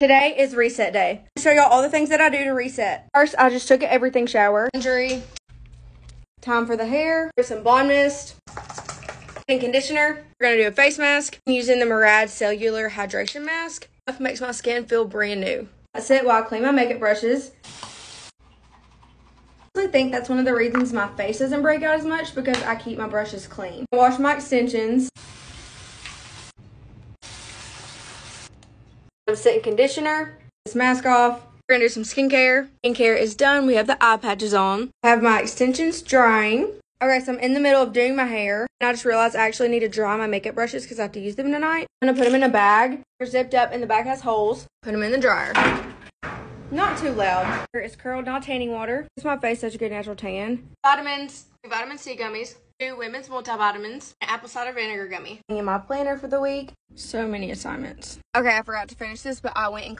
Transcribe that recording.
Today is reset day. I'll show y'all all the things that I do to reset. First, I just took an everything shower. Injury. Time for the hair. Here's some blonde mist. And conditioner. We're gonna do a face mask. I'm using the Murad Cellular Hydration Mask. It makes my skin feel brand new. That's it while I clean my makeup brushes. I think that's one of the reasons my face doesn't break out as much because I keep my brushes clean. I wash my extensions. I'm setting conditioner, this mask off. We're gonna do some skincare. Skincare is done. We have the eye patches on. I have my extensions drying. Okay, so I'm in the middle of doing my hair. And I just realized I actually need to dry my makeup brushes because I have to use them tonight. I'm gonna put them in a bag. They're zipped up and the bag has holes. Put them in the dryer. Not too loud. It's curled not tanning water. It's my face such a good natural tan. Vitamins, vitamin C gummies, two women's multivitamins, and apple cider vinegar gummy. In my planner for the week. So many assignments. Okay, I forgot to finish this, but I went and